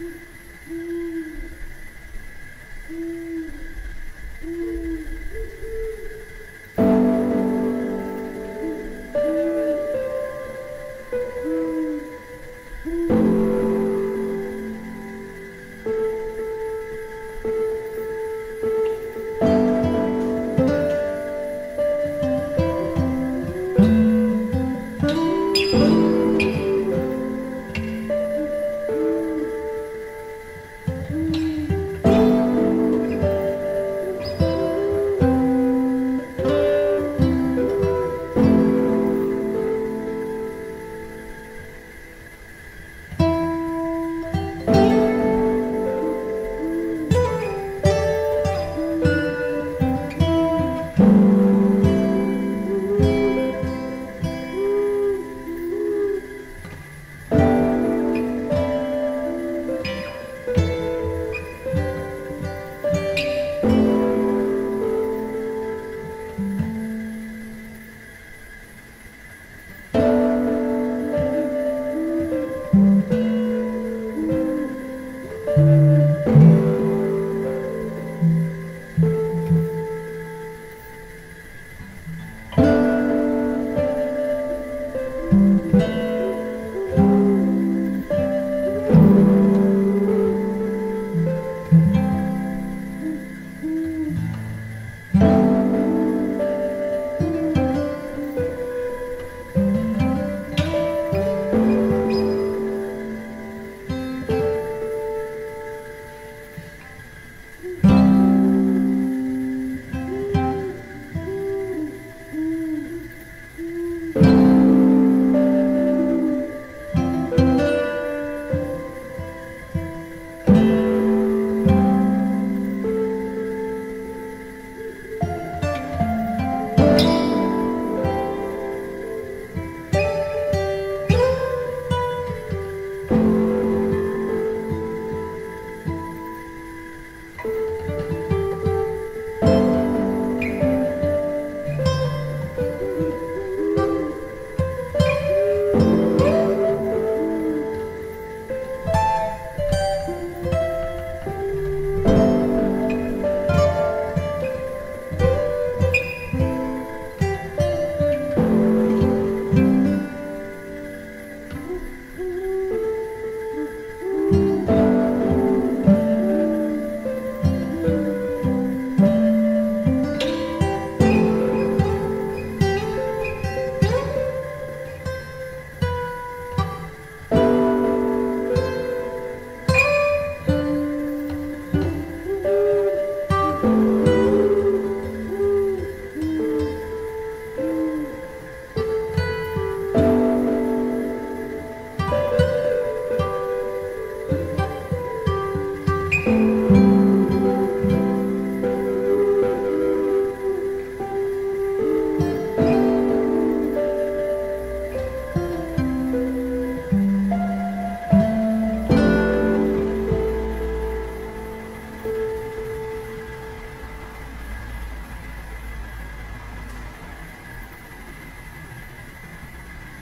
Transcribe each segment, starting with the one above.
Mm-hmm.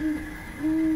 うん。